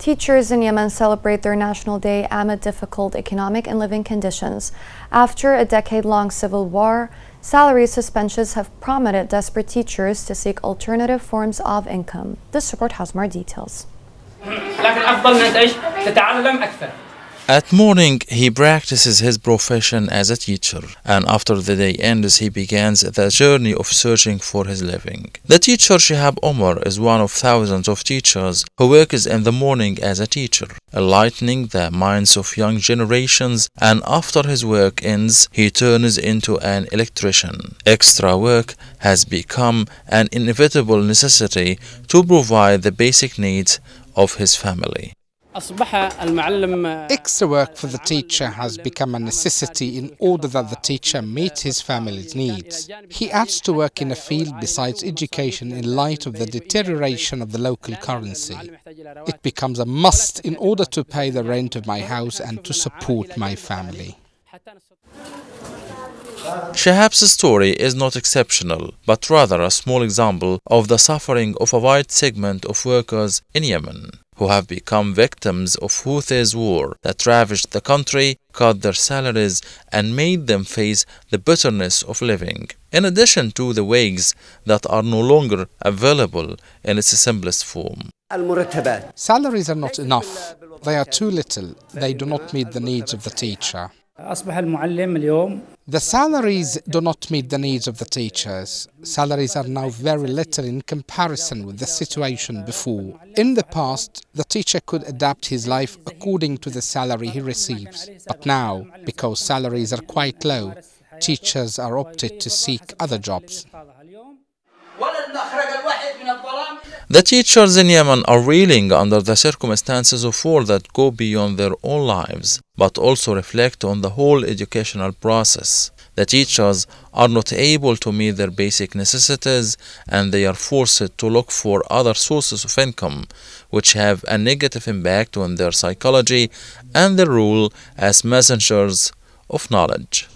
Teachers in Yemen celebrate their National Day amid difficult economic and living conditions. After a decade-long civil war, salary suspensions have prompted desperate teachers to seek alternative forms of income. This report has more details. At morning, he practices his profession as a teacher, and after the day ends, he begins the journey of searching for his living. The teacher Shihab Omar is one of thousands of teachers who works in the morning as a teacher, enlightening the minds of young generations, and after his work ends, he turns into an electrician. Extra work has become an inevitable necessity to provide the basic needs of his family. Extra work for the teacher has become a necessity in order that the teacher meet his family's needs. He adds to work in a field besides education in light of the deterioration of the local currency. It becomes a must in order to pay the rent of my house and to support my family. Shahab's story is not exceptional, but rather a small example of the suffering of a wide segment of workers in Yemen who have become victims of Houthis war that ravaged the country, cut their salaries, and made them face the bitterness of living, in addition to the wages that are no longer available in its simplest form. Salaries are not enough. They are too little. They do not meet the needs of the teacher. The salaries do not meet the needs of the teachers. Salaries are now very little in comparison with the situation before. In the past, the teacher could adapt his life according to the salary he receives. But now, because salaries are quite low, teachers are opted to seek other jobs. The teachers in Yemen are reeling under the circumstances of war that go beyond their own lives, but also reflect on the whole educational process. The teachers are not able to meet their basic necessities and they are forced to look for other sources of income, which have a negative impact on their psychology and their role as messengers of knowledge.